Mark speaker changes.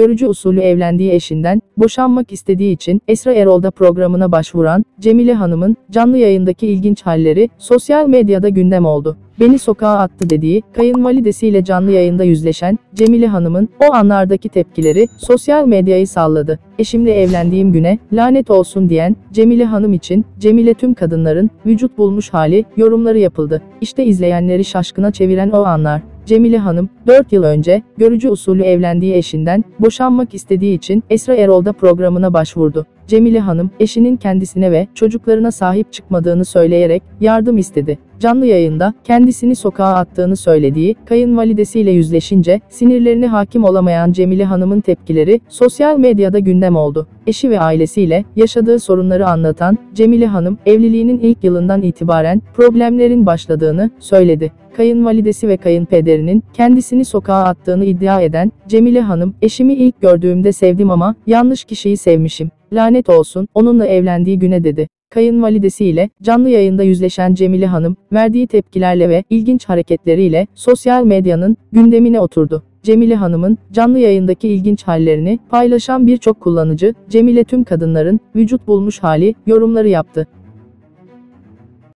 Speaker 1: görücü usulü evlendiği eşinden boşanmak istediği için Esra Erol'da programına başvuran Cemile Hanım'ın canlı yayındaki ilginç halleri sosyal medyada gündem oldu. Beni sokağa attı dediği kayınvalidesiyle canlı yayında yüzleşen Cemile Hanım'ın o anlardaki tepkileri sosyal medyayı salladı. Eşimle evlendiğim güne lanet olsun diyen Cemile Hanım için Cemile tüm kadınların vücut bulmuş hali yorumları yapıldı. İşte izleyenleri şaşkına çeviren o anlar. Cemile Hanım, 4 yıl önce, görücü usulü evlendiği eşinden, boşanmak istediği için Esra Erol'da programına başvurdu. Cemile Hanım, eşinin kendisine ve çocuklarına sahip çıkmadığını söyleyerek yardım istedi. Canlı yayında kendisini sokağa attığını söylediği kayınvalidesiyle yüzleşince sinirlerine hakim olamayan Cemile Hanım'ın tepkileri sosyal medyada gündem oldu. Eşi ve ailesiyle yaşadığı sorunları anlatan Cemile Hanım evliliğinin ilk yılından itibaren problemlerin başladığını söyledi. Kayınvalidesi ve kayınpederinin kendisini sokağa attığını iddia eden Cemile Hanım, eşimi ilk gördüğümde sevdim ama yanlış kişiyi sevmişim. Lanet olsun, onunla evlendiği güne dedi. Kayınvalidesiyle canlı yayında yüzleşen Cemile Hanım, verdiği tepkilerle ve ilginç hareketleriyle sosyal medyanın gündemine oturdu. Cemile Hanım'ın canlı yayındaki ilginç hallerini paylaşan birçok kullanıcı, Cemile tüm kadınların vücut bulmuş hali yorumları yaptı.